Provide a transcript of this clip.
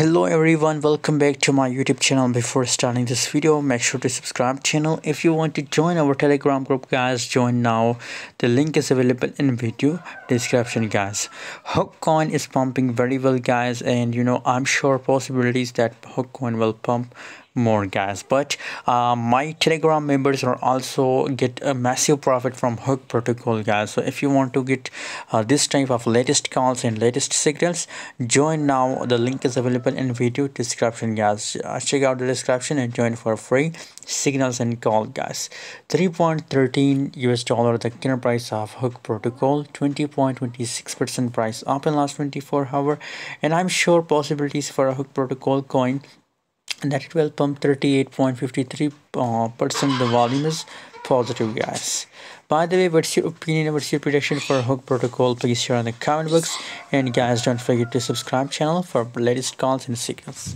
hello everyone welcome back to my youtube channel. Before starting this video make sure to subscribe channel if you want to join our telegram group guys. Join now. The link is available in video description guys. Hook coin is pumping very well guys and you know i'm sure possibilities that hook coin will pump more guys. But uh, my telegram members are also get a massive profit from hook protocol guys. So if you want to get uh, this type of latest calls and latest signals join now. The link is available in video description guys. Uh, check out the description and join for free signals and call guys. 3.13 us dollar the current price of hook protocol. 20.26 percent price up in last 24 hour. And i'm sure possibilities for a hook protocol coin that it will pump 38.53 uh, percent the volume is positive guys. By the way what's your opinion what's your prediction for hook protocol? Please share in the comment box. And guys don't forget to subscribe channel for latest calls and signals